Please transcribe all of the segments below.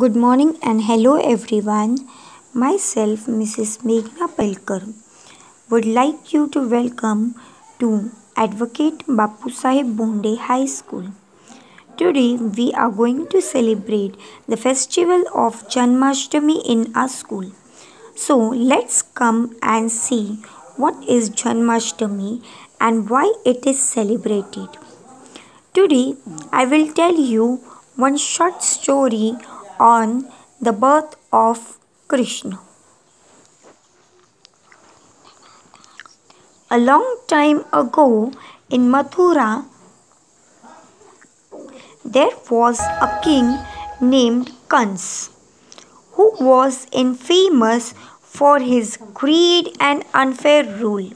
Good morning and hello everyone. Myself, Mrs. Meghna Pelkar, would like you to welcome to Advocate Bapu Sahib Bonde High School. Today we are going to celebrate the festival of Janmashtami in our school. So let's come and see what is Janmashtami and why it is celebrated. Today I will tell you one short story on the birth of Krishna. A long time ago in Mathura, there was a king named Kans who was infamous for his greed and unfair rule.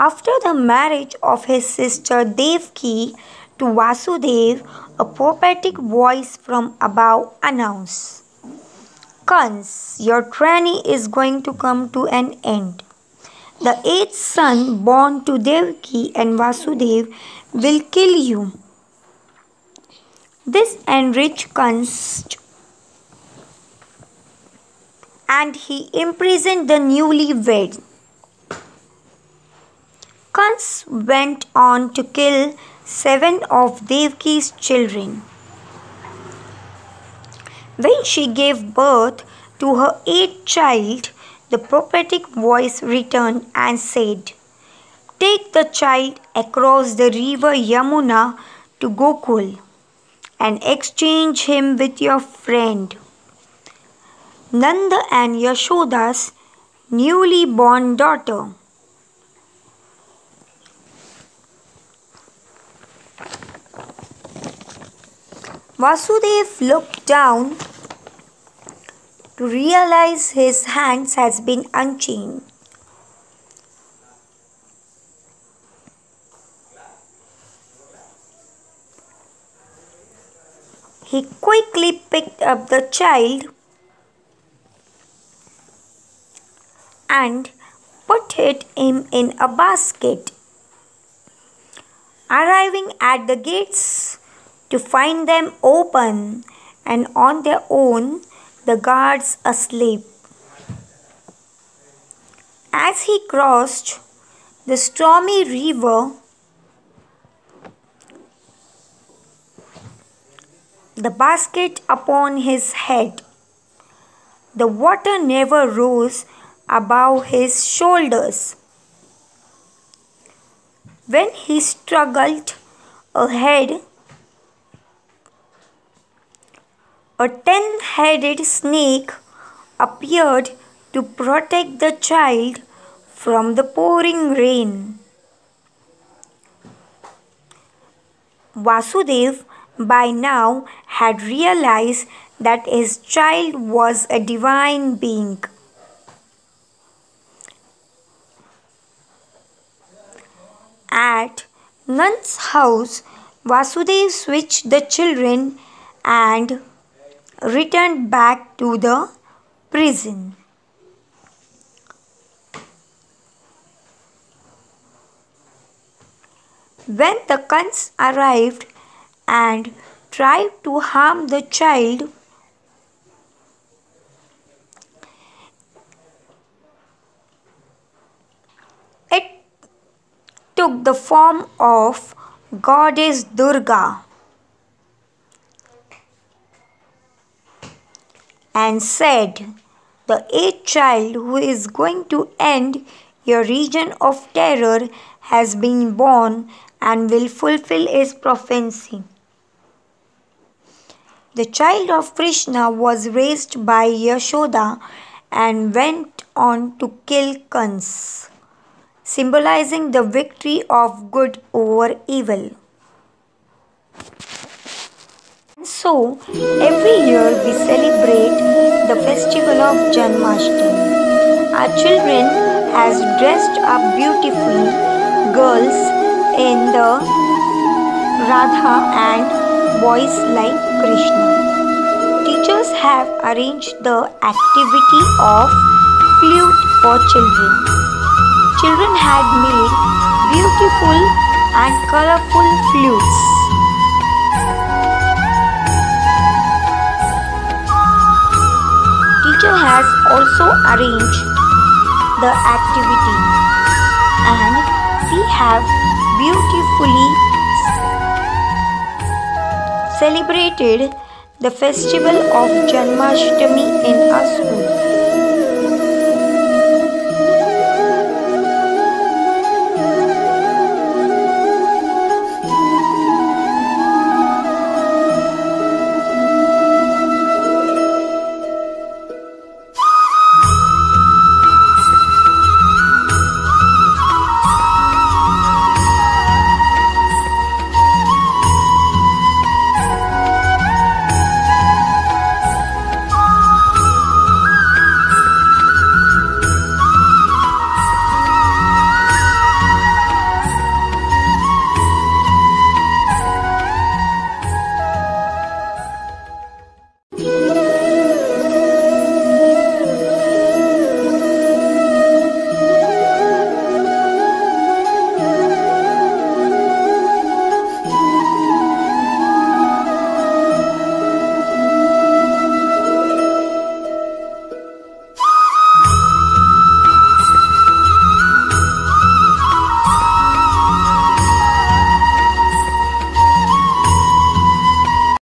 After the marriage of his sister Devki to Vasudev, a prophetic voice from above announced, Kans, your tyranny is going to come to an end. The eighth son born to Devki and Vasudev will kill you. This enriched Kans and he imprisoned the newly Kans went on to kill seven of Devki's children. When she gave birth to her eighth child, the prophetic voice returned and said, Take the child across the river Yamuna to Gokul and exchange him with your friend. Nanda and Yashoda's newly born daughter. Vasudev looked down to realize his hands has been unchained. He quickly picked up the child and put it in, in a basket. Arriving at the gates to find them open and on their own, the guards asleep. As he crossed the stormy river, the basket upon his head, the water never rose above his shoulders. When he struggled ahead, A ten headed snake appeared to protect the child from the pouring rain. Vasudev by now had realized that his child was a divine being. At Nand's house, Vasudev switched the children and returned back to the prison. When the Kans arrived and tried to harm the child, it took the form of goddess Durga. And said, The eighth child who is going to end your region of terror has been born and will fulfill his prophecy. The child of Krishna was raised by Yashoda and went on to kill Kans, symbolizing the victory of good over evil. So, every year we celebrate the festival of Janmashtami. Our children has dressed up beautifully, girls in the Radha and boys like Krishna. Teachers have arranged the activity of flute for children. Children had made beautiful and colorful flutes. Teacher has also arranged the activity and we have beautifully celebrated the festival of Janmashtami in our school.